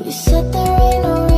You said there ain't no